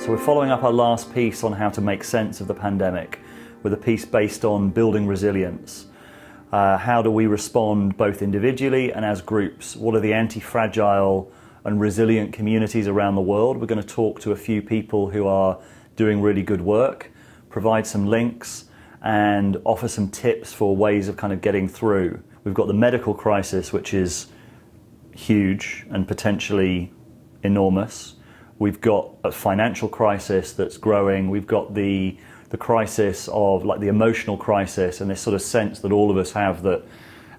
So we're following up our last piece on how to make sense of the pandemic with a piece based on building resilience. Uh, how do we respond both individually and as groups? What are the anti fragile and resilient communities around the world? We're going to talk to a few people who are doing really good work, provide some links, and offer some tips for ways of kind of getting through. We've got the medical crisis, which is huge and potentially enormous. We've got a financial crisis that's growing. We've got the the crisis of like the emotional crisis and this sort of sense that all of us have that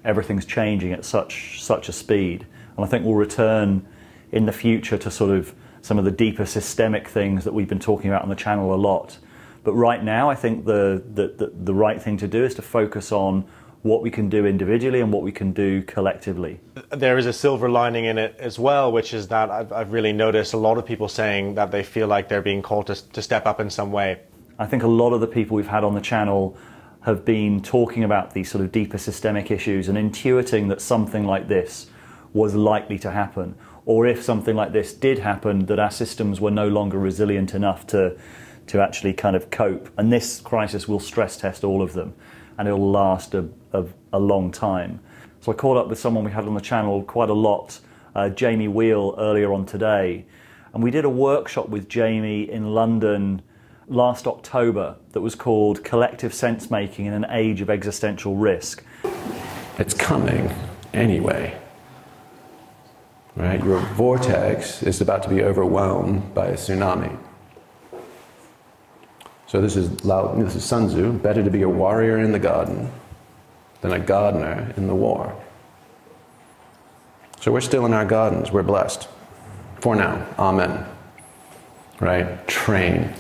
everything's changing at such such a speed. And I think we'll return in the future to sort of some of the deeper systemic things that we've been talking about on the channel a lot. But right now, I think the, the, the, the right thing to do is to focus on what we can do individually and what we can do collectively. There is a silver lining in it as well, which is that I've, I've really noticed a lot of people saying that they feel like they're being called to, to step up in some way. I think a lot of the people we've had on the channel have been talking about these sort of deeper systemic issues and intuiting that something like this was likely to happen. Or if something like this did happen, that our systems were no longer resilient enough to, to actually kind of cope. And this crisis will stress test all of them and it'll last a, a, a long time. So I caught up with someone we had on the channel quite a lot, uh, Jamie Wheal, earlier on today. And we did a workshop with Jamie in London last October that was called Collective Sense Making in an Age of Existential Risk. It's coming anyway. Right? Your vortex is about to be overwhelmed by a tsunami. So this is Lao, this is Sun Tzu. Better to be a warrior in the garden than a gardener in the war. So we're still in our gardens. We're blessed. For now. Amen. Right? Train.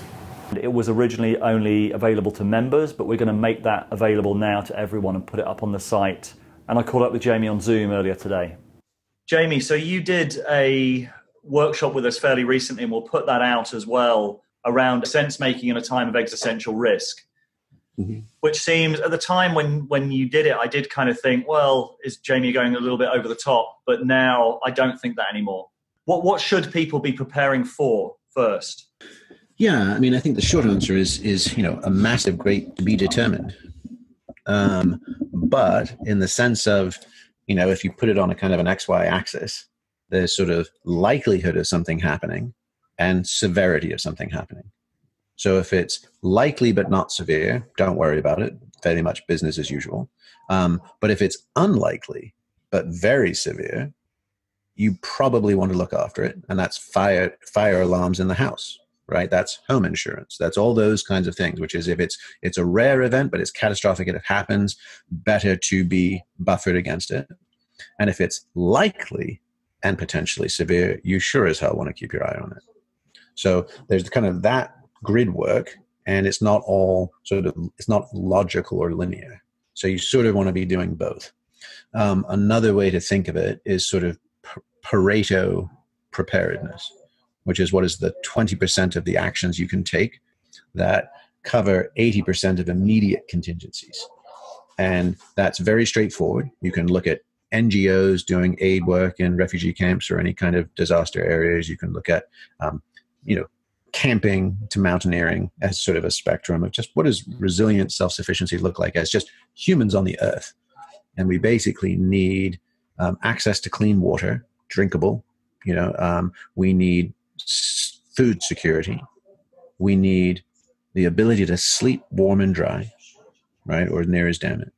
It was originally only available to members, but we're going to make that available now to everyone and put it up on the site. And I caught up with Jamie on Zoom earlier today. Jamie, so you did a workshop with us fairly recently, and we'll put that out as well around sense making in a time of existential risk. Mm-hmm. Which seems at the time when when you did it, I did kind of think, well, is Jamie going a little bit over the top? But now I don't think that anymore. What what should people be preparing for first? Yeah, I mean, I think the short answer is is you know a massive, great to be determined. Um, but in the sense of you know, if you put it on a kind of an x y axis, there's sort of likelihood of something happening and severity of something happening. So if it's likely but not severe, don't worry about it. Fairly much business as usual. Um, but if it's unlikely but very severe, you probably want to look after it, and that's fire fire alarms in the house, right? That's home insurance. That's all those kinds of things. Which is if it's it's a rare event but it's catastrophic and it happens, better to be buffered against it. And if it's likely and potentially severe, you sure as hell want to keep your eye on it. So there's kind of that grid work, and it's not all sort of it's not logical or linear. So you sort of want to be doing both. Um, another way to think of it is sort of Pareto preparedness, which is what is the 20% of the actions you can take that cover 80% of immediate contingencies. And that's very straightforward. You can look at NGOs doing aid work in refugee camps or any kind of disaster areas. You can look at um, you know camping to mountaineering as sort of a spectrum of just what does resilient self-sufficiency look like as just humans on the earth? And we basically need um, access to clean water drinkable you know um, we need s- food security. We need the ability to sleep warm and dry right or near as damn it.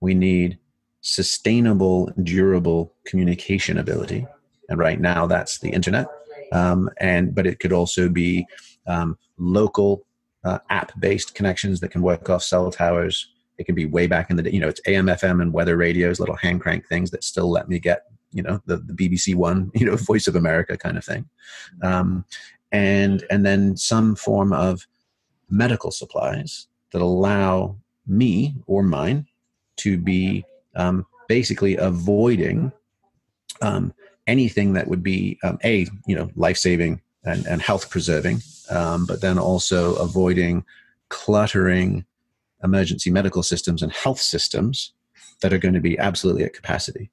We need sustainable durable communication ability. And right now that's the internet um, and but it could also be um, local uh, app-based connections that can work off cell towers. It can be way back in the day, you know, it's AM, FM, and weather radios, little hand crank things that still let me get, you know, the, the BBC One, you know, Voice of America kind of thing, um, and and then some form of medical supplies that allow me or mine to be um, basically avoiding um, anything that would be um, a you know life saving and, and health preserving, um, but then also avoiding cluttering emergency medical systems and health systems that are going to be absolutely at capacity.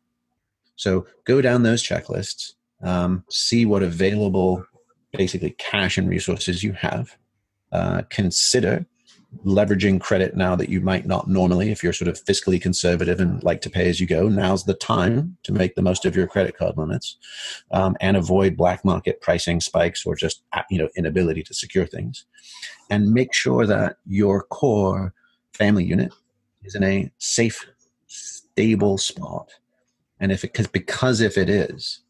So go down those checklists, um, see what available basically cash and resources you have. Uh, consider leveraging credit now that you might not normally if you're sort of fiscally conservative and like to pay as you go now's the time to make the most of your credit card limits um, and avoid black market pricing spikes or just uh, you know inability to secure things. And make sure that your core family unit is in a safe stable spot. And if it because because if it is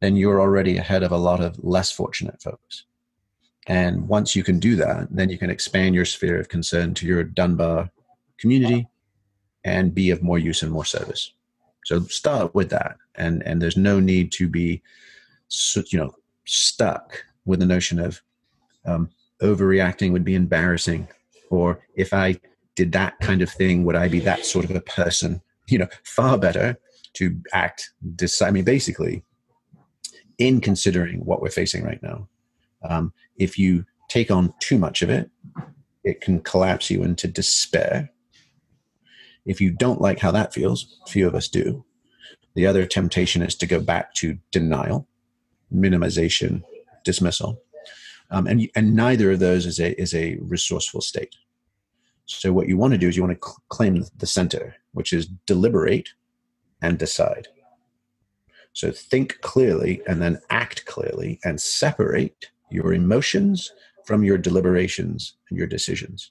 then you're already ahead of a lot of less fortunate folks and once you can do that, then you can expand your sphere of concern to your Dunbar community and be of more use and more service. So start with that. And, and there's no need to be, you know, stuck with the notion of um, overreacting would be embarrassing. Or if I did that kind of thing, would I be that sort of a person? You know, far better to act, decide. I mean, basically, in considering what we're facing right now, um, if you take on too much of it, it can collapse you into despair. If you don't like how that feels, few of us do. The other temptation is to go back to denial, minimization, dismissal. Um, and, and neither of those is a, is a resourceful state. So, what you want to do is you want to cl- claim the center, which is deliberate and decide. So, think clearly and then act clearly and separate your emotions from your deliberations and your decisions.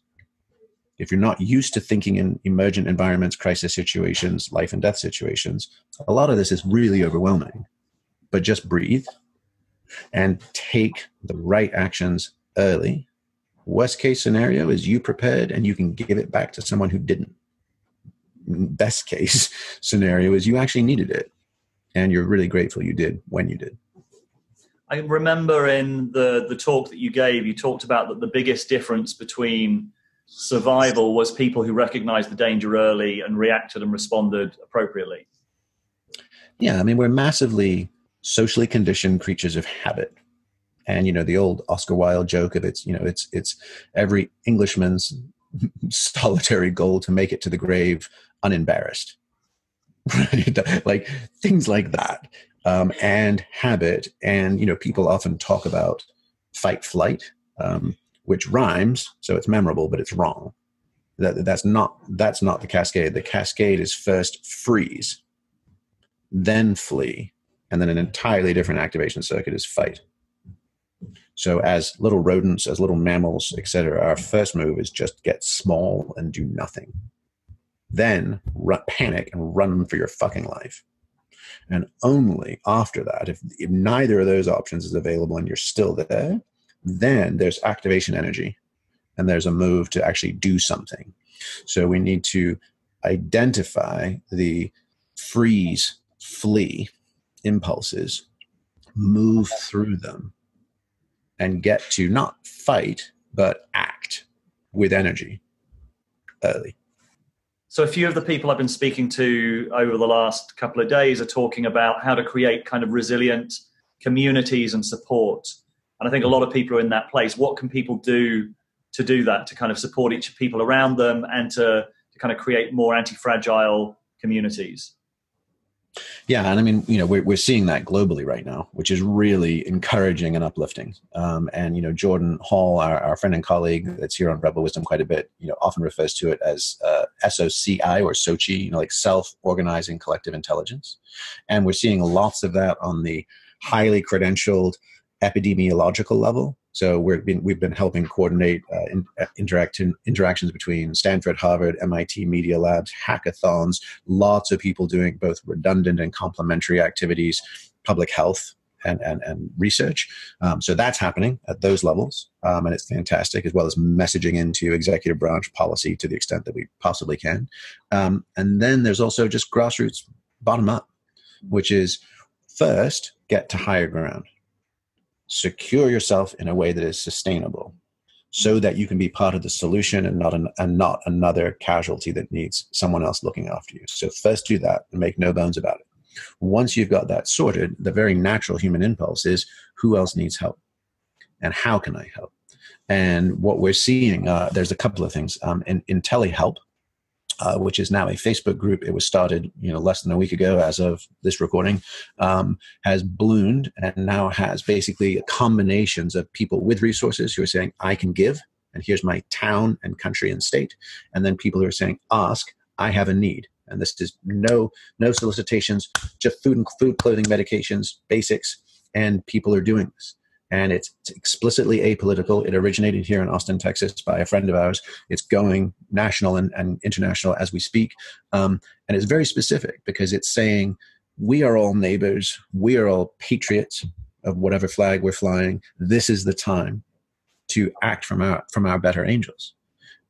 If you're not used to thinking in emergent environments, crisis situations, life and death situations, a lot of this is really overwhelming. But just breathe and take the right actions early. Worst case scenario is you prepared and you can give it back to someone who didn't. Best case scenario is you actually needed it and you're really grateful you did when you did. I remember in the the talk that you gave, you talked about that the biggest difference between survival was people who recognized the danger early and reacted and responded appropriately. Yeah, I mean we're massively socially conditioned creatures of habit. And you know the old Oscar Wilde joke of it's you know it's it's every Englishman's solitary goal to make it to the grave unembarrassed. Like things like that um, and habit. And you know, people often talk about fight flight, um, which rhymes, so it's memorable, but it's wrong. That, that's not that's not the cascade. The cascade is first freeze, then flee, and then an entirely different activation circuit is fight. So, as little rodents, as little mammals, etc., our first move is just get small and do nothing. Then run, panic and run for your fucking life. And only after that, if, if neither of those options is available and you're still there, then there's activation energy and there's a move to actually do something. So we need to identify the freeze, flee impulses, move through them, and get to not fight, but act with energy early. So a few of the people I've been speaking to over the last couple of days are talking about how to create kind of resilient communities and support. And I think a lot of people are in that place. What can people do to do that, to kind of support each people around them and to, to kind of create more anti-fragile communities? Yeah, and I mean, you know, we're we're seeing that globally right now, which is really encouraging and uplifting. Um, and you know, Jordan Hall, our, our friend and colleague that's here on Rebel Wisdom quite a bit, you know, often refers to it as uh, SOCI or SOCI, you know, like self-organizing collective intelligence. And we're seeing lots of that on the highly credentialed epidemiological level. So we've been we've been helping coordinate uh, in, uh, interactions between Stanford, Harvard, MIT Media Labs, hackathons. Lots of people doing both redundant and complementary activities, public health. And, and, and research. Um, so that's happening at those levels. Um, and it's fantastic, as well as messaging into executive branch policy to the extent that we possibly can. Um, and then there's also just grassroots bottom up, which is first get to higher ground secure yourself in a way that is sustainable so that you can be part of the solution and not an, and not another casualty that needs someone else looking after you. So first do that and make no bones about it. Once you've got that sorted, the very natural human impulse is who else needs help and how can I help? And what we're seeing, uh, there's a couple of things. Um, in, IntelliHelp, uh, which is now a Facebook group. It was started, you know, less than a week ago, as of this recording, um, has ballooned and now has basically combinations of people with resources who are saying, "I can give," and here's my town and country and state, and then people who are saying, "Ask, I have a need." And this is no no solicitations, just food and food, clothing, medications, basics, and people are doing this and it's explicitly apolitical. It originated here in Austin, Texas, by a friend of ours. It's going national and, and international as we speak, um, and it's very specific because it's saying we are all neighbors, we are all patriots of whatever flag we're flying. This is the time to act from our from our better angels.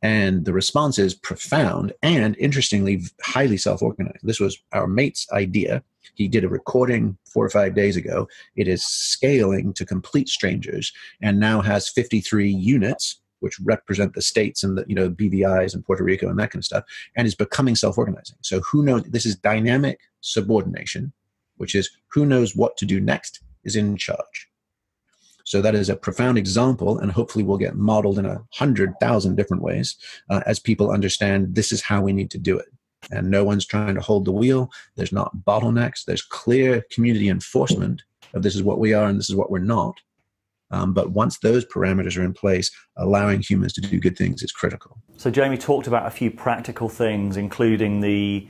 And the response is profound and interestingly highly self-organized. This was our mate's idea he did a recording four or five days ago. It is scaling to complete strangers and now has 53 units, which represent the states and the you know BVI's and Puerto Rico and that kind of stuff, and is becoming self-organizing. So who knows? This is dynamic subordination, which is who knows what to do next is in charge. So that is a profound example, and hopefully will get modeled in a hundred thousand different ways uh, as people understand this is how we need to do it and no one's trying to hold the wheel. There's not bottlenecks. There's clear community enforcement of this is what we are and this is what we're not. Um, but once those parameters are in place, allowing humans to do good things is critical. So, Jamie talked about a few practical things, including the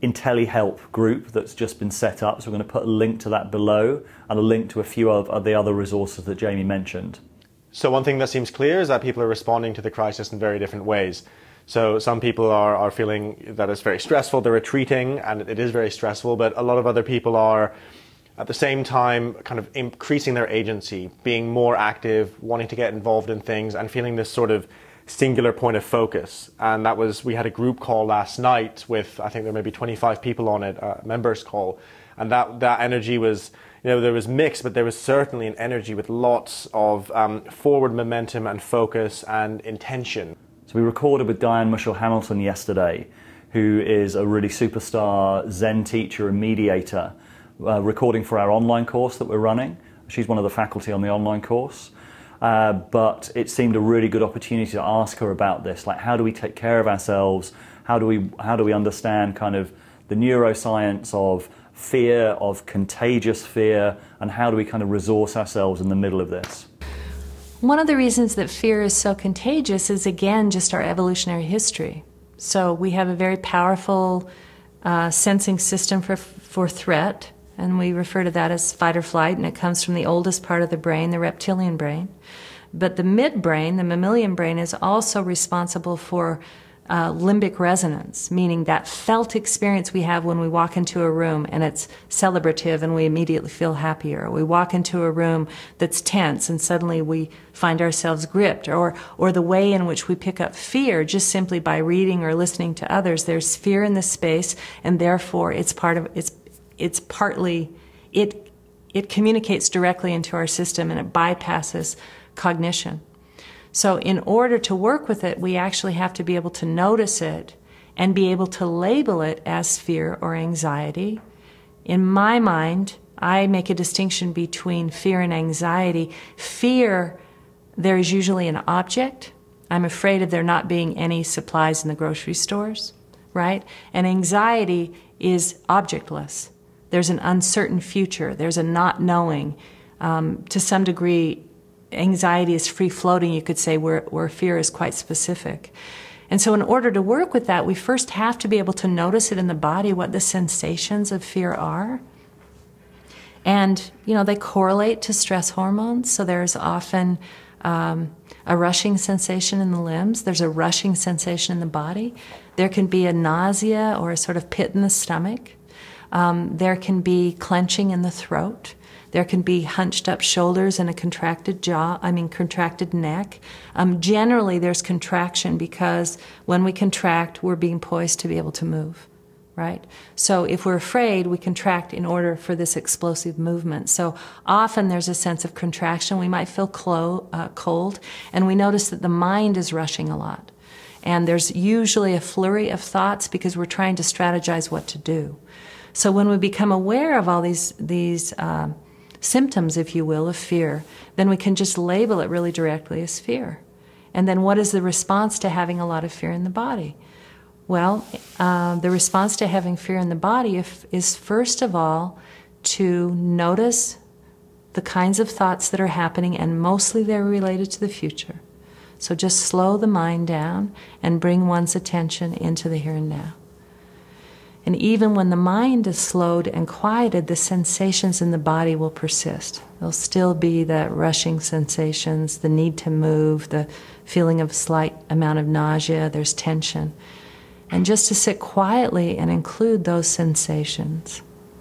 IntelliHelp group that's just been set up. So, we're going to put a link to that below and a link to a few of the other resources that Jamie mentioned. So, one thing that seems clear is that people are responding to the crisis in very different ways. So some people are, are feeling that it's very stressful, they're retreating, and it is very stressful, but a lot of other people are at the same time kind of increasing their agency, being more active, wanting to get involved in things, and feeling this sort of singular point of focus. And that was, we had a group call last night with, I think there may be 25 people on it, a members call. And that, that energy was, you know, there was mixed, but there was certainly an energy with lots of um, forward momentum and focus and intention. So we recorded with Diane Musho Hamilton yesterday, who is a really superstar Zen teacher and mediator, uh, recording for our online course that we're running. She's one of the faculty on the online course. Uh, but it seemed a really good opportunity to ask her about this. Like, how do we take care of ourselves? How do we how do we understand kind of the neuroscience of fear, of contagious fear, and how do we kind of resource ourselves in the middle of this? One of the reasons that fear is so contagious is again just our evolutionary history. So we have a very powerful uh, sensing system for, for threat, and we refer to that as fight or flight, and it comes from the oldest part of the brain, the reptilian brain. But the midbrain, the mammalian brain, is also responsible for uh, limbic resonance, meaning that felt experience we have when we walk into a room and it's celebrative and we immediately feel happier. We walk into a room that's tense and suddenly we find ourselves gripped, or, or the way in which we pick up fear just simply by reading or listening to others. There's fear in the space, and therefore it's part of it's it's partly it it communicates directly into our system and it bypasses cognition. So, in order to work with it, we actually have to be able to notice it and be able to label it as fear or anxiety. In my mind, I make a distinction between fear and anxiety. Fear, there is usually an object. I'm afraid of there not being any supplies in the grocery stores, right? And anxiety is objectless. There's an uncertain future, there's a not knowing. Um, to some degree, anxiety is free floating, you could say, where, where fear is quite specific. And so, in order to work with that, we first have to be able to notice it in the body, what the sensations of fear are. And, you know, they correlate to stress hormones. So, there's often um, a rushing sensation in the limbs, there's a rushing sensation in the body. There can be a nausea or a sort of pit in the stomach. Um, there can be clenching in the throat. There can be hunched up shoulders and a contracted jaw, I mean, contracted neck. Um, generally, there's contraction because when we contract, we're being poised to be able to move, right? So if we're afraid, we contract in order for this explosive movement. So often there's a sense of contraction. We might feel clo- uh, cold, and we notice that the mind is rushing a lot. And there's usually a flurry of thoughts because we're trying to strategize what to do. So when we become aware of all these these uh, symptoms, if you will, of fear, then we can just label it really directly as fear. And then what is the response to having a lot of fear in the body? Well, uh, the response to having fear in the body if, is first of all to notice the kinds of thoughts that are happening, and mostly they're related to the future. So just slow the mind down and bring one's attention into the here and now. And even when the mind is slowed and quieted, the sensations in the body will persist. There'll still be the rushing sensations, the need to move, the feeling of slight amount of nausea, there's tension. And just to sit quietly and include those sensations.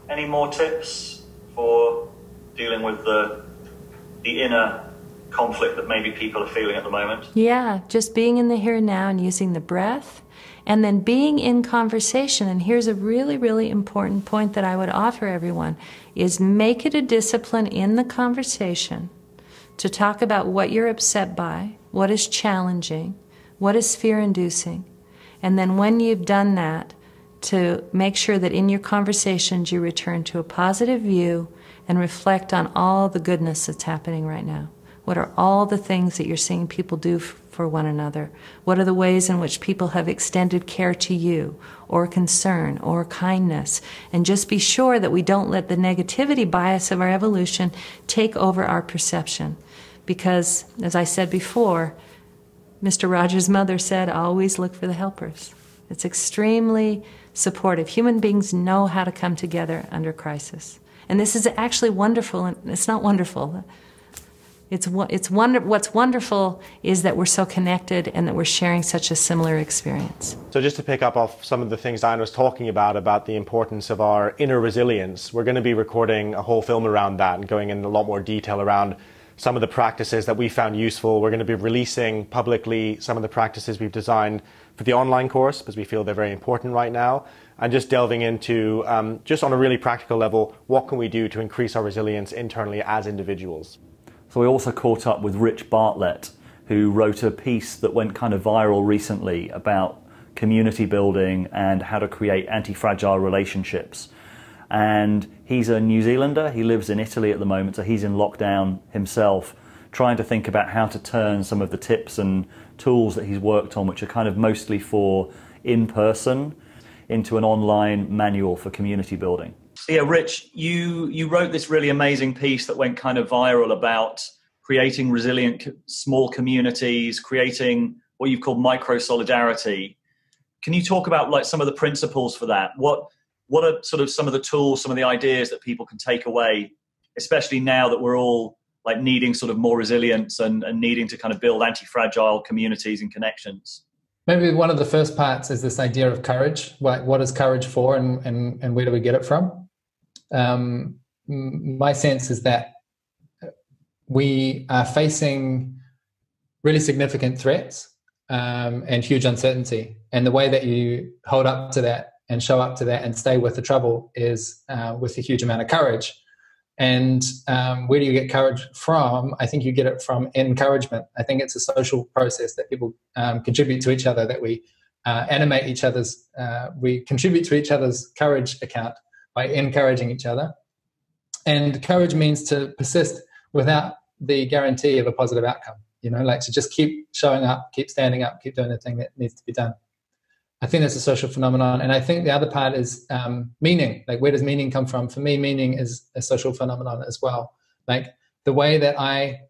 Any more tips for dealing with the, the inner conflict that maybe people are feeling at the moment? Yeah, just being in the here and now and using the breath and then being in conversation. And here's a really, really important point that I would offer everyone is make it a discipline in the conversation to talk about what you're upset by, what is challenging, what is fear inducing. And then when you've done that, to make sure that in your conversations you return to a positive view and reflect on all the goodness that's happening right now. What are all the things that you're seeing people do for one another? What are the ways in which people have extended care to you, or concern, or kindness? And just be sure that we don't let the negativity bias of our evolution take over our perception. Because, as I said before, Mr. Rogers' mother said, always look for the helpers. It's extremely supportive. Human beings know how to come together under crisis. And this is actually wonderful, and it's not wonderful. It's, it's wonder, what's wonderful is that we're so connected and that we're sharing such a similar experience. So, just to pick up off some of the things Diane was talking about, about the importance of our inner resilience, we're going to be recording a whole film around that and going in a lot more detail around some of the practices that we found useful. We're going to be releasing publicly some of the practices we've designed for the online course because we feel they're very important right now. And just delving into, um, just on a really practical level, what can we do to increase our resilience internally as individuals? So we also caught up with Rich Bartlett, who wrote a piece that went kind of viral recently about community building and how to create anti-fragile relationships. And he's a New Zealander. He lives in Italy at the moment, so he's in lockdown himself, trying to think about how to turn some of the tips and tools that he's worked on, which are kind of mostly for in person, into an online manual for community building. Yeah, Rich, you you wrote this really amazing piece that went kind of viral about creating resilient small communities, creating what you've called micro solidarity. Can you talk about like some of the principles for that? What what are sort of some of the tools, some of the ideas that people can take away, especially now that we're all like needing sort of more resilience and, and needing to kind of build anti-fragile communities and connections? Maybe one of the first parts is this idea of courage. What, what is courage for and, and, and where do we get it from? Um, my sense is that we are facing really significant threats um, and huge uncertainty. And the way that you hold up to that and show up to that and stay with the trouble is uh, with a huge amount of courage. And um, where do you get courage from? I think you get it from encouragement. I think it's a social process that people um, contribute to each other, that we uh, animate each other's, uh, we contribute to each other's courage account by encouraging each other. And courage means to persist without the guarantee of a positive outcome. You know, like to just keep showing up, keep standing up, keep doing the thing that needs to be done. I think that's a social phenomenon. And I think the other part is um, meaning. Like, where does meaning come from? For me, meaning is a social phenomenon as well. Like, the way that I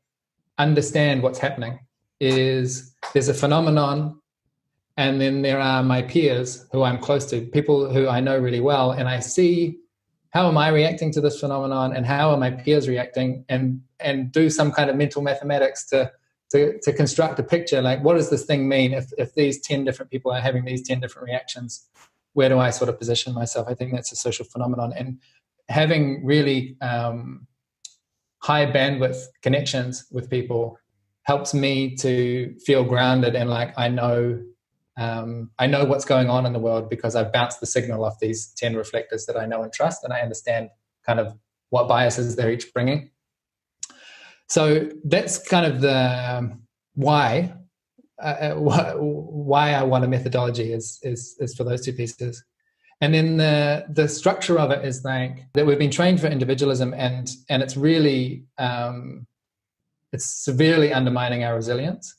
understand what's happening is there's a phenomenon and then there are my peers who I'm close to, people who I know really well, and I see how am I reacting to this phenomenon and how are my peers reacting, and and do some kind of mental mathematics to to, to construct a picture like what does this thing mean if, if these 10 different people are having these 10 different reactions? Where do i sort of position myself? I think that's a social phenomenon and having really um, high bandwidth connections with people helps me to feel grounded and like i know um, I know what's going on in the world because I've bounced the signal off these 10 reflectors that I know and trust, and I understand kind of what biases they're each bringing. So that's kind of the um, why. Uh, uh why I want a methodology is, is is for those two pieces, and then the the structure of it is like that we've been trained for individualism, and and it's really um, it's severely undermining our resilience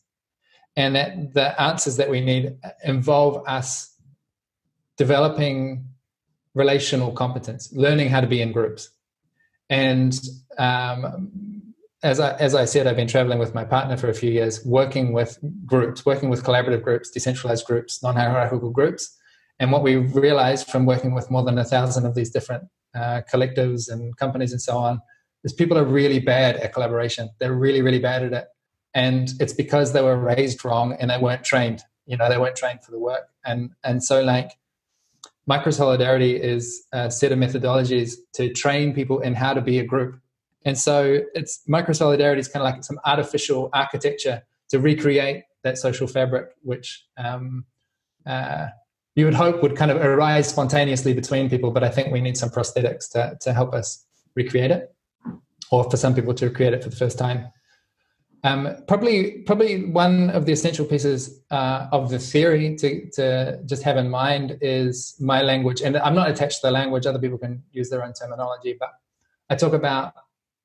and that the answers that we need involve us developing relational competence, learning how to be in groups. And um, as I, as I said, I've been traveling with my partner for a few years, working with groups, working with collaborative groups, decentralized groups, non hierarchical groups. And what we realized from working with more than a thousand of these different uh, collectives and companies and so on is people are really bad at collaboration. They're really, really bad at it. And it's because they were raised wrong and they weren't trained. You know, they weren't trained for the work. And and so like micro solidarity is a set of methodologies to train people in how to be a group. And so it's micro solidarity is kind of like some artificial architecture to recreate that social fabric, which um, uh, you would hope would kind of arise spontaneously between people. But I think we need some prosthetics to, to help us recreate it, or for some people to create it for the first time. Um, probably, probably one of the essential pieces uh, of the theory to, to just have in mind is my language. And I'm not attached to the language; other people can use their own terminology. But I talk about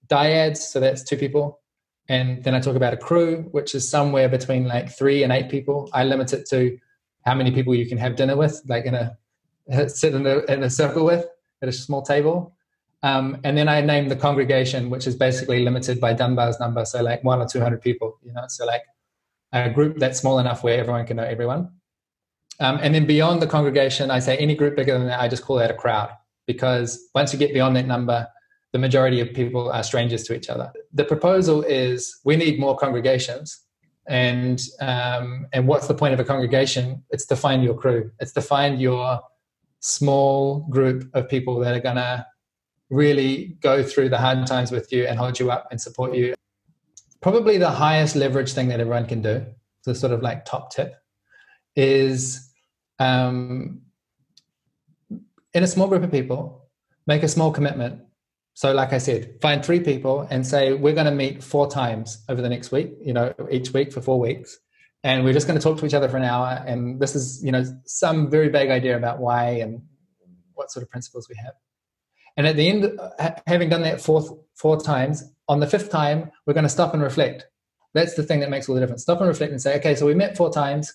dyads, so that's two people, and then I talk about a crew, which is somewhere between like three and eight people. I limit it to how many people you can have dinner with, like in a sit in a, in a circle with at a small table. Um, and then I named the congregation, which is basically limited by Dunbar's number, so like one or two hundred people. You know, so like a group that's small enough where everyone can know everyone. Um, and then beyond the congregation, I say any group bigger than that, I just call that a crowd because once you get beyond that number, the majority of people are strangers to each other. The proposal is we need more congregations. And um, and what's the point of a congregation? It's to find your crew. It's to find your small group of people that are gonna really go through the hard times with you and hold you up and support you. Probably the highest leverage thing that everyone can do, the sort of like top tip, is um, in a small group of people, make a small commitment. So, like I said, find three people and say, we're going to meet four times over the next week, you know, each week for four weeks. And we're just going to talk to each other for an hour. And this is, you know, some very vague idea about why and what sort of principles we have. And at the end, having done that fourth, four times, on the fifth time, we're going to stop and reflect. That's the thing that makes all the difference. Stop and reflect and say, okay, so we met four times.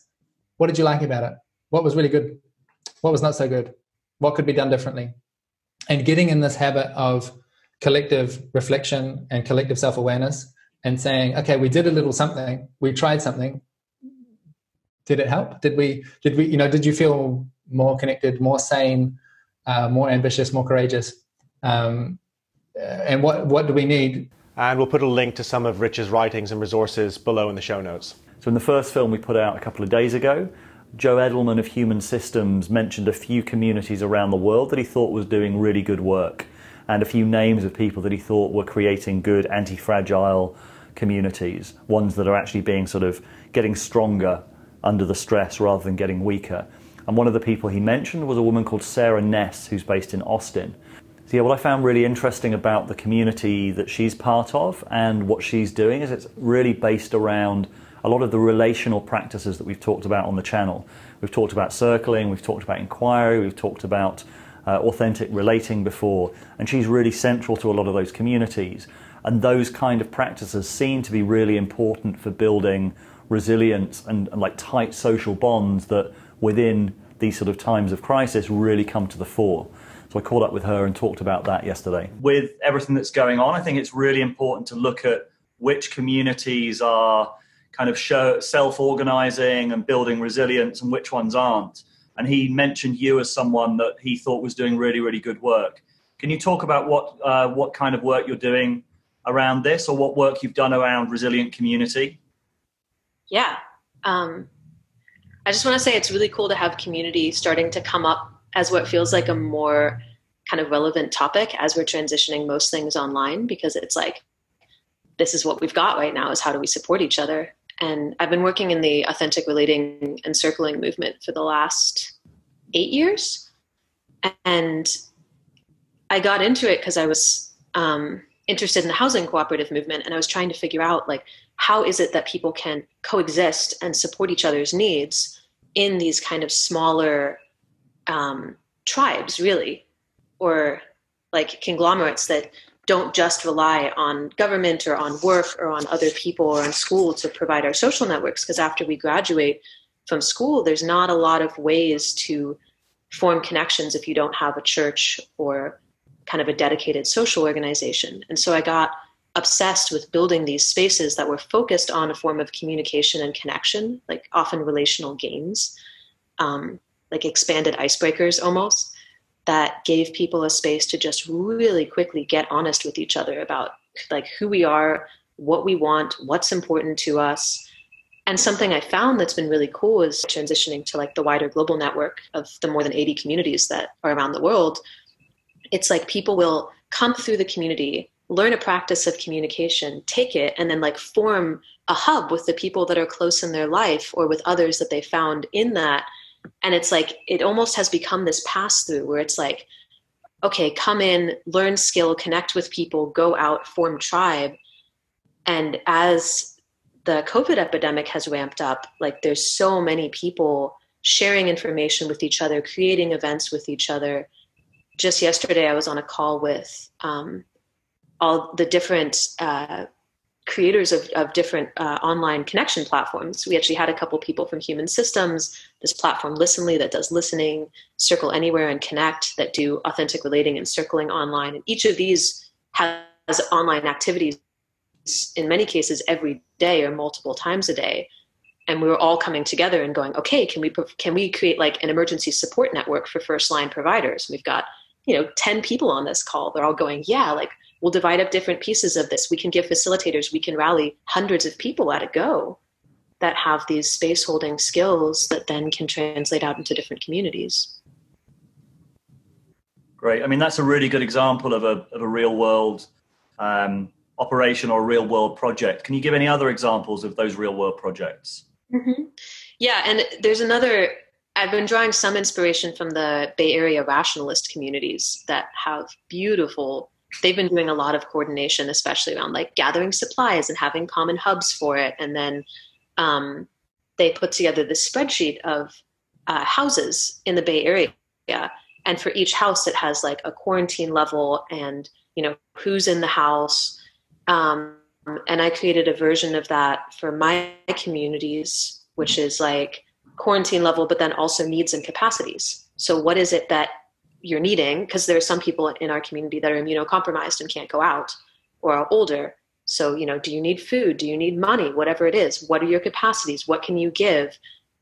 What did you like about it? What was really good? What was not so good? What could be done differently? And getting in this habit of collective reflection and collective self awareness and saying, okay, we did a little something, we tried something. Did it help? Did we, did we, you know, did you feel more connected, more sane, uh, more ambitious, more courageous? Um, and what, what do we need? And we'll put a link to some of Rich's writings and resources below in the show notes. So, in the first film we put out a couple of days ago, Joe Edelman of Human Systems mentioned a few communities around the world that he thought was doing really good work, and a few names of people that he thought were creating good anti fragile communities, ones that are actually being sort of getting stronger under the stress rather than getting weaker. And one of the people he mentioned was a woman called Sara Ness, who's based in Austin. Yeah, what I found really interesting about the community that she's part of and what she's doing is it's really based around a lot of the relational practices that we've talked about on the channel. We've talked about circling, we've talked about inquiry, we've talked about uh, authentic relating before, and she's really central to a lot of those communities. And those kind of practices seem to be really important for building resilience and, and like tight social bonds that within these sort of times of crisis really come to the fore. So I caught up with her and talked about that yesterday. With everything that's going on, I think it's really important to look at which communities are kind of show, self organizing and building resilience and which ones aren't. And he mentioned you as someone that he thought was doing really, really good work. Can you talk about what, uh, what kind of work you're doing around this or what work you've done around resilient community? Yeah. Um, I just want to say it's really cool to have community starting to come up as what feels like a more kind of relevant topic as we're transitioning most things online because it's like this is what we've got right now is how do we support each other? And i've been working in the authentic relating and circling movement for the last eight years. And i got into it because i was um, interested in the housing cooperative movement and i was trying to figure out like how is it that people can coexist and support each other's needs in these kind of smaller um, tribes, really, or like conglomerates that don't just rely on government or on work or on other people or on school to provide our social networks. Because after we graduate from school, there's not a lot of ways to form connections if you don't have a church or kind of a dedicated social organization. And so I got obsessed with building these spaces that were focused on a form of communication and connection, like often relational games, um, like expanded icebreakers almost, that gave people a space to just really quickly get honest with each other about like who we are, what we want, what's important to us. And something I found that's been really cool is transitioning to like the wider global network of the more than 80 communities that are around the world. It's like people will come through the community, learn a practice of communication, take it, and then like form a hub with the people that are close in their life or with others that they found in that. And it's like it almost has become this pass through where it's like, okay, come in, learn skill, connect with people, go out, form tribe. And as the COVID epidemic has ramped up, like there's so many people sharing information with each other, creating events with each other. Just yesterday, I was on a call with um, all the different uh, creators of, of different uh, online connection platforms. We actually had a couple people from Human Systems, this platform Listenly that does listening, Circle Anywhere and Connect that do authentic relating and circling online. And each of these has online activities in many cases every day or multiple times a day. And we were all coming together and going, okay, can we can we create like an emergency support network for first line providers? We've got you know 10 people on this call. They're all going, yeah, like we'll divide up different pieces of this. We can give facilitators, we can rally hundreds of people at a go that have these space holding skills that then can translate out into different communities. Great. I mean, that's a really good example of a, of a real world um, operation or real world project. Can you give any other examples of those real world projects? Mm-hmm. Yeah, and there's another. I've been drawing some inspiration from the Bay Area rationalist communities that have beautiful they've been doing a lot of coordination, especially around like gathering supplies and having common hubs for it. And then um, they put together this spreadsheet of uh, houses in the Bay Area. And for each house, it has like a quarantine level and, you know, who's in the house. Um, and I created a version of that for my communities, which is like quarantine level, but then also needs and capacities. So, what is it that you're needing because there are some people in our community that are immunocompromised and can't go out or are older. So you know do you need food? Do you need money? Whatever it is what are your capacities? What can you give?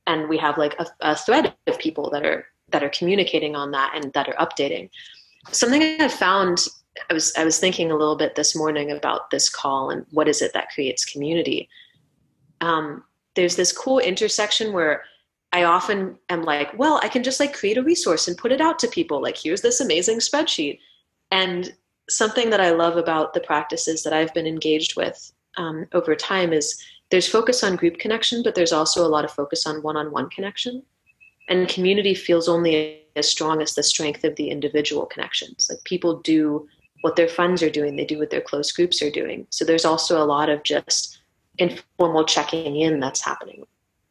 And we have like a, a thread of people that are that are communicating on that and that are updating. Something i found i was i was thinking a little bit this morning about this call and what is it that creates community. Um, there's this cool intersection where I often am like, well, I can just like create a resource and put it out to people. Like, here's this amazing spreadsheet. And something that I love about the practices that I've been engaged with um, over time is there's focus on group connection, but there's also a lot of focus on one on one connection. And community feels only as strong as the strength of the individual connections. Like, people do what their friends are doing, they do what their close groups are doing. So, there's also a lot of just informal checking in that's happening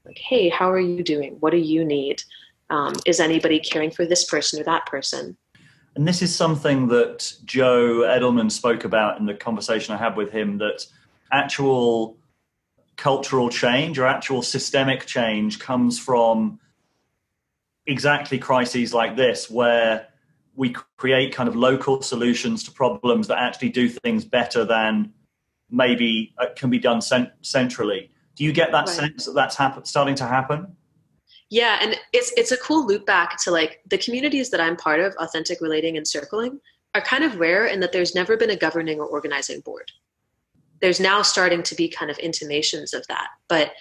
like hey how are you doing? What do you need? Um, is anybody caring for this person or that person? And this is something that joe edelman spoke about in the conversation i had with him that actual cultural change or actual systemic change comes from exactly crises like this where we create kind of local solutions to problems that actually do things better than maybe uh, can be done cent- centrally do you get that right. sense that that's happen- starting to happen? Yeah, and it's it's a cool loop back to like the communities that I'm part of, authentic relating and circling, are kind of rare in that there's never been a governing or organizing board. There's now starting to be kind of intimations of that, but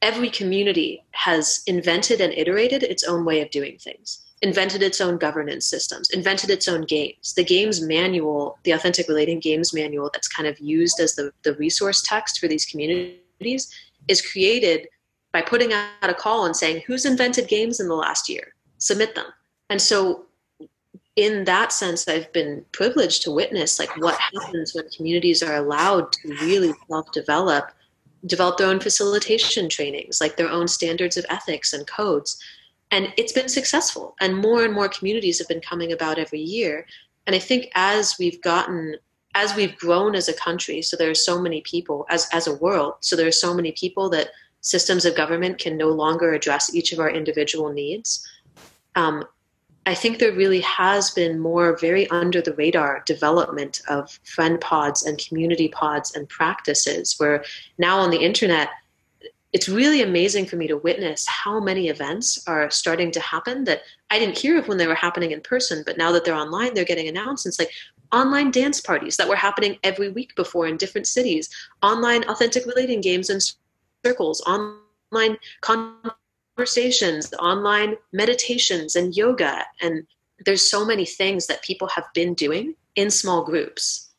every community has invented and iterated its own way of doing things, invented its own governance systems, invented its own games. The games manual, the authentic relating games manual that's kind of used as the, the resource text for these communities is created by putting out a call and saying who's invented games in the last year? Submit them. And so in that sense i've been privileged to witness like what happens when communities are allowed to really self-develop develop their own facilitation trainings like their own standards of ethics and codes. And it's been successful. And more and more communities have been coming about every year. And i think as we've gotten as we've grown as a country, so there are so many people as as a world, so there are so many people that systems of government can no longer address each of our individual needs. Um, I think there really has been more very under the radar development of friend pods and community pods and practices where now on the internet, it's really amazing for me to witness how many events are starting to happen that I didn't hear of when they were happening in person, but now that they're online, they're getting announced. It's like online dance parties that were happening every week before in different cities, online authentic relating games and circles, online conversations, online meditations and yoga. And there's so many things that people have been doing in small groups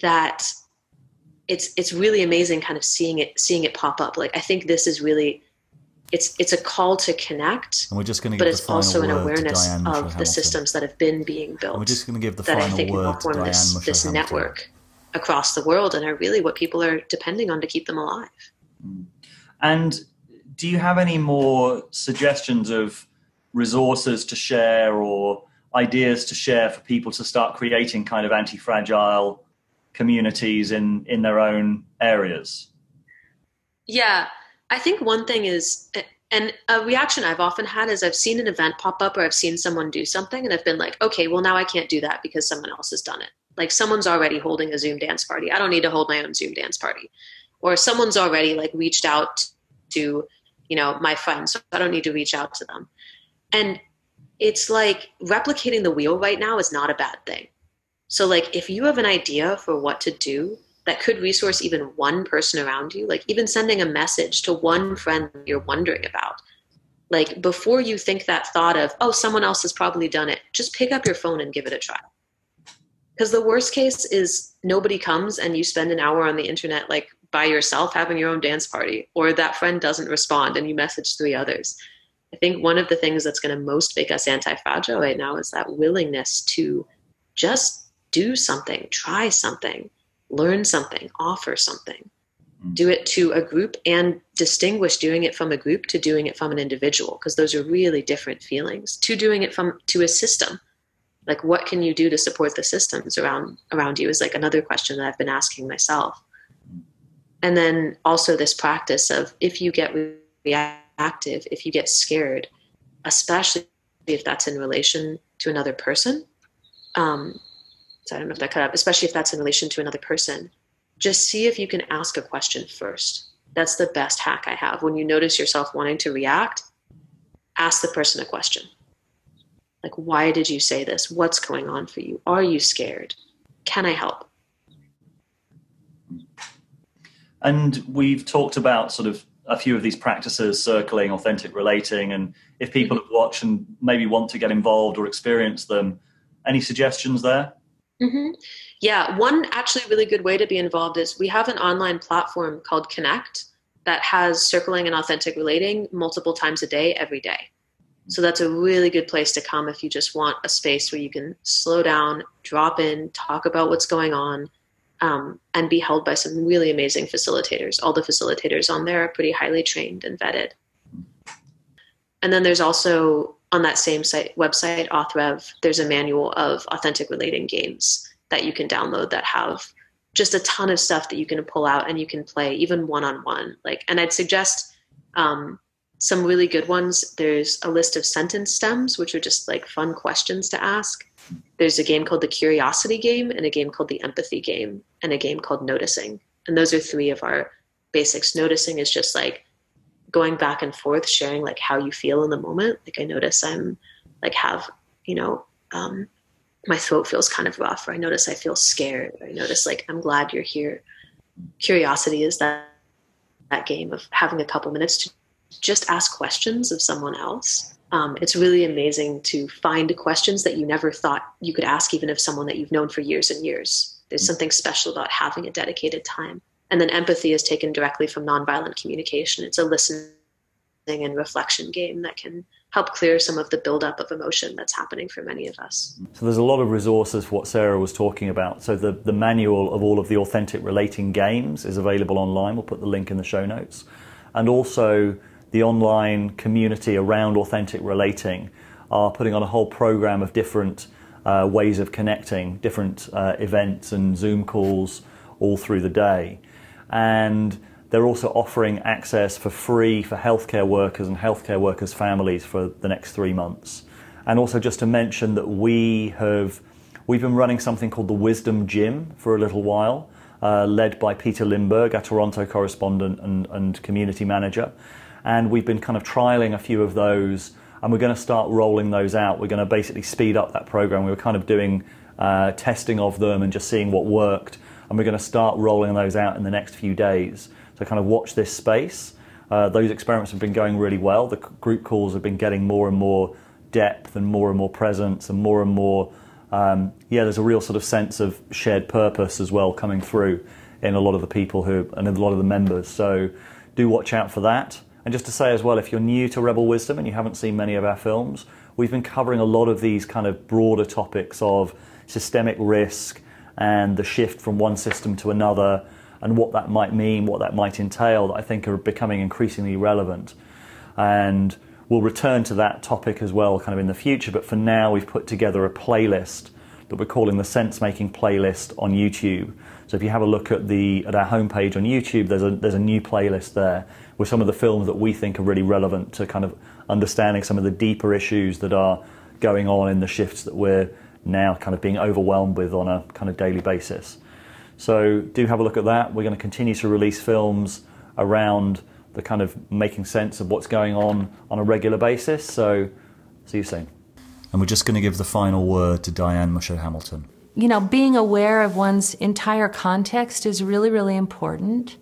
that it's it's really amazing kind of seeing it seeing it pop up. Like I think this is really it's it's a call to connect. And we're just going to but it's also an awareness of the systems that have been being built. And we're just going to give the that final I think word form to this, this network across the world and are really what people are depending on to keep them alive. Mm. And do you have any more suggestions of resources to share or ideas to share for people to start creating kind of anti-fragile communities in in their own areas? Yeah, I think one thing is, and a reaction I've often had is I've seen an event pop up or I've seen someone do something and I've been like, okay, well now I can't do that because someone else has done it. Like someone's already holding a Zoom dance party. I don't need to hold my own Zoom dance party. Or someone's already like reached out to, you know, my friends. So I don't need to reach out to them. And it's like replicating the wheel right now is not a bad thing. So like if you have an idea for what to do that could resource even one person around you, like even sending a message to one friend you're wondering about. Like before you think that thought of, oh, someone else has probably done it, just pick up your phone and give it a try. Because the worst case is nobody comes and you spend an hour on the internet like by yourself having your own dance party, or that friend doesn't respond and you message three others. I think one of the things that's going to most make us anti fragile right now is that willingness to just do something, try something, learn something, offer something. Mm. Do it to a group and distinguish doing it from a group to doing it from an individual because those are really different feelings. To doing it from to a system. Like what can you do to support the systems around around you is like another question that I've been asking myself. And then also this practice of if you get reactive, if you get scared, especially if that's in relation to another person, um, so I don't know if that cut out, especially if that's in relation to another person, just see if you can ask a question first. That's the best hack I have. When you notice yourself wanting to react, ask the person a question. Like, why did you say this? What's going on for you? Are you scared? Can I help? And we've talked about sort of a few of these practices circling authentic relating and if people mm-hmm. have watched and maybe want to get involved or experience them any suggestions there Mm-hmm. Yeah, one actually really good way to be involved is we have an online platform called Connect that has circling and authentic relating multiple times a day, every day. So that's a really good place to come if you just want a space where you can slow down, drop in, talk about what's going on, um, and be held by some really amazing facilitators. All the facilitators on there are pretty highly trained and vetted. And then there's also on that same site website, Authrev, there's a manual of authentic relating games that you can download that have just a ton of stuff that you can pull out and you can play even one on one. Like, and I'd suggest um, some really good ones. There's a list of sentence stems, which are just like fun questions to ask. There's a game called the Curiosity Game, and a game called the Empathy Game, and a game called Noticing. And those are three of our basics. Noticing is just like going back and forth sharing like how you feel in the moment. Like i notice i'm like have you know um, my throat feels kind of rough or i notice i feel scared or i notice like i'm glad you're here. Curiosity is that that game of having a couple minutes to just ask questions of someone else. Um, it's really amazing to find questions that you never thought you could ask even of someone that you've known for years and years. There's something special about having a dedicated time and then empathy is taken directly from nonviolent communication. It's a listening and reflection game that can help clear some of the buildup of emotion that's happening for many of us. So there's a lot of resources for what Sara was talking about. So the, the manual of all of the authentic relating games is available online. We'll put the link in the show notes. And also the online community around authentic relating are putting on a whole program of different uh, ways of connecting, different uh, events and Zoom calls all through the day and they're also offering access for free for healthcare workers and healthcare workers' families for the next three months. And also just to mention that we have we've been running something called the Wisdom Gym for a little while, uh, led by Peter Limberg, our Toronto correspondent and, and community manager. And we've been kind of trialing a few of those, and we're going to start rolling those out. We're going to basically speed up that program. We were kind of doing uh, testing of them and just seeing what worked, and we're going to start rolling those out in the next few days. So kind of watch this space. Uh, those experiments have been going really well. The group calls have been getting more and more depth and more and more presence and more and more. Um, yeah, there's a real sort of sense of shared purpose as well coming through in a lot of the people who and a lot of the members. So do watch out for that. And just to say as well, if you're new to Rebel Wisdom and you haven't seen many of our films, we've been covering a lot of these kind of broader topics of systemic risk and the shift from one system to another and what that might mean, what that might entail, that I think are becoming increasingly relevant. And we'll return to that topic as well kind of in the future, but for now we've put together a playlist that we're calling the Sense Making Playlist on YouTube. So if you have a look at the at our homepage on YouTube, there's a there's a new playlist there with some of the films that we think are really relevant to kind of understanding some of the deeper issues that are going on in the shifts that we're now kind of being overwhelmed with on a kind of daily basis. So do have a look at that. We're going to continue to release films around the kind of making sense of what's going on on a regular basis. So see you soon. And we're just going to give the final word to Diane Musho Hamilton. You know, being aware of one's entire context is really, really important.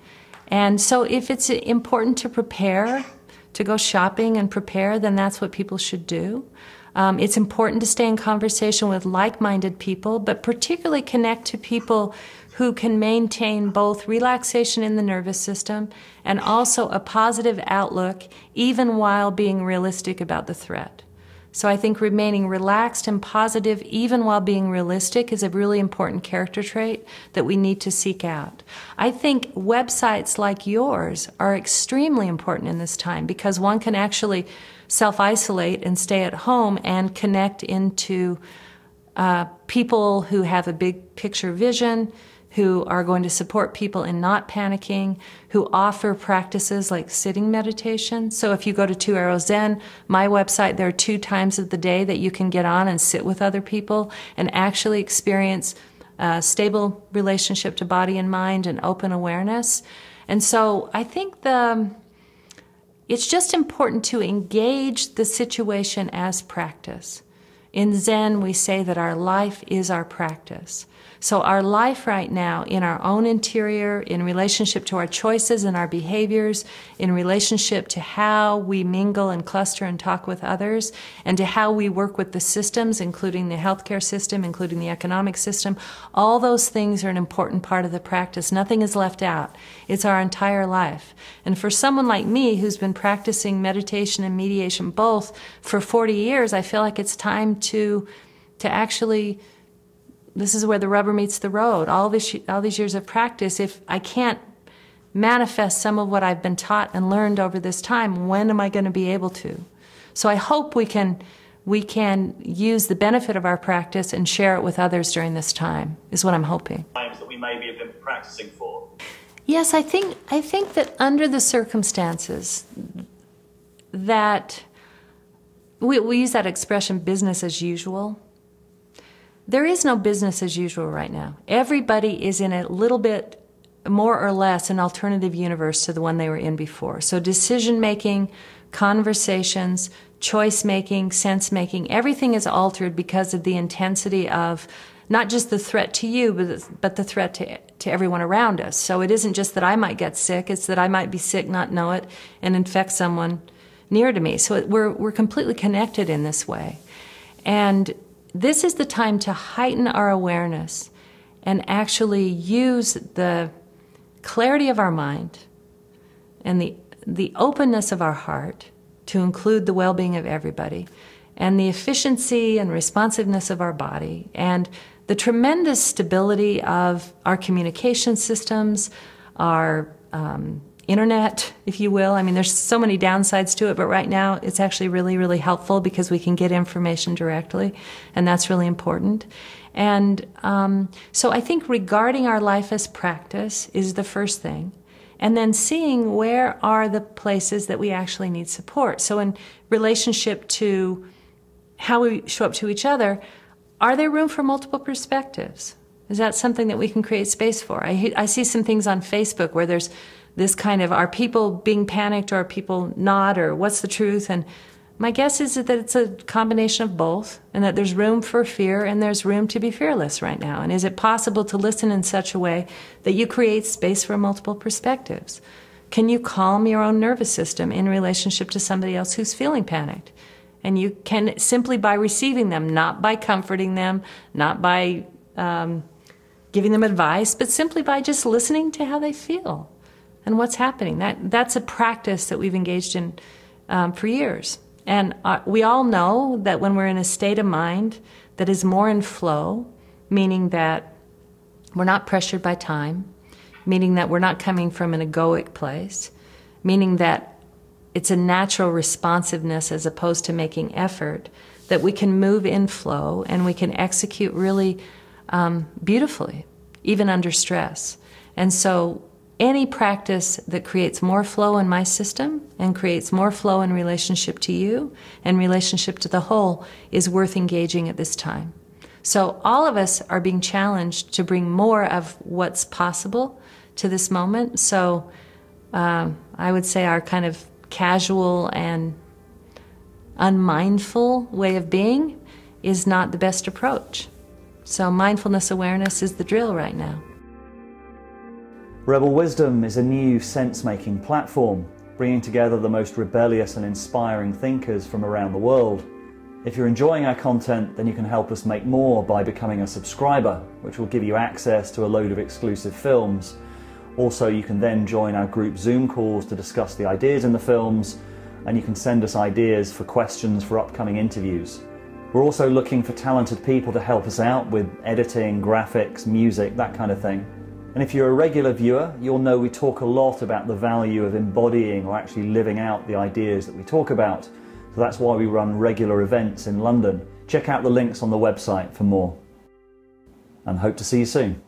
And so if it's important to prepare, to go shopping and prepare, then that's what people should do. Um, it's important to stay in conversation with like minded people, but particularly connect to people who can maintain both relaxation in the nervous system and also a positive outlook, even while being realistic about the threat. So I think remaining relaxed and positive, even while being realistic, is a really important character trait that we need to seek out. I think websites like yours are extremely important in this time because one can actually self isolate and stay at home and connect into uh, people who have a big picture vision who are going to support people in not panicking, who offer practices like sitting meditation. So if you go to Two Arrows Zen, my website, there are two times of the day that you can get on and sit with other people and actually experience a stable relationship to body and mind and open awareness. And so I think the it's just important to engage the situation as practice. In Zen, we say that our life is our practice. So, our life right now, in our own interior, in relationship to our choices and our behaviors, in relationship to how we mingle and cluster and talk with others, and to how we work with the systems, including the healthcare system, including the economic system, all those things are an important part of the practice. Nothing is left out. It's our entire life. And for someone like me who's been practicing meditation and mediation both for 40 years, I feel like it's time to to actually this is where the rubber meets the road. All this, all these years of practice, if I can't manifest some of what I've been taught and learned over this time, when am I going to be able to? So I hope we can, we can use the benefit of our practice and share it with others during this time. Is what I'm hoping. Times that we maybe have been practicing for. Yes, I think I think that under the circumstances that we, we use that expression business as usual there is no business as usual right now. Everybody is in a little bit more or less an alternative universe to the one they were in before. So decision making, conversations, choice making, sense making, everything is altered because of the intensity of not just the threat to you, but, but the threat to, to everyone around us. So it isn't just that I might get sick, it's that I might be sick, not know it, and infect someone near to me. So we're, we're completely connected in this way. And this is the time to heighten our awareness and actually use the clarity of our mind and the, the openness of our heart to include the well being of everybody and the efficiency and responsiveness of our body and the tremendous stability of our communication systems, our um, internet, if you will. I mean, there's so many downsides to it, but right now it's actually really, really helpful because we can get information directly, and that's really important. And um, so I think regarding our life as practice is the first thing. And then seeing where are the places that we actually need support. So, in relationship to how we show up to each other, are there room for multiple perspectives? Is that something that we can create space for? I, I see some things on Facebook where there's this kind of are people being panicked or are people not or what's the truth? And my guess is that it's a combination of both and that there's room for fear and there's room to be fearless right now. And is it possible to listen in such a way that you create space for multiple perspectives? Can you calm your own nervous system in relationship to somebody else who's feeling panicked? And you can simply by receiving them, not by comforting them, not by um, giving them advice, but simply by just listening to how they feel and what's happening. That that's a practice that we've engaged in um, for years, and uh, we all know that when we're in a state of mind that is more in flow, meaning that we're not pressured by time, meaning that we're not coming from an egoic place, meaning that it's a natural responsiveness as opposed to making effort, that we can move in flow and we can execute really um, beautifully, even under stress. And so any practice that creates more flow in my system and creates more flow in relationship to you and relationship to the whole is worth engaging at this time. So all of us are being challenged to bring more of what's possible to this moment. So um, I would say our kind of casual and unmindful way of being is not the best approach. So mindfulness awareness is the drill right now. Rebel Wisdom is a new sense making platform, bringing together the most rebellious and inspiring thinkers from around the world. If you're enjoying our content, then you can help us make more by becoming a subscriber, which will give you access to a load of exclusive films. Also, you can then join our group Zoom calls to discuss the ideas in the films, and you can send us ideas for questions for upcoming interviews. We're also looking for talented people to help us out with editing, graphics, music, that kind of thing. And if you're a regular viewer, you'll know we talk a lot about the value of embodying or actually living out the ideas that we talk about. So that's why we run regular events in London. Check out the links on the website for more. And hope to see you soon.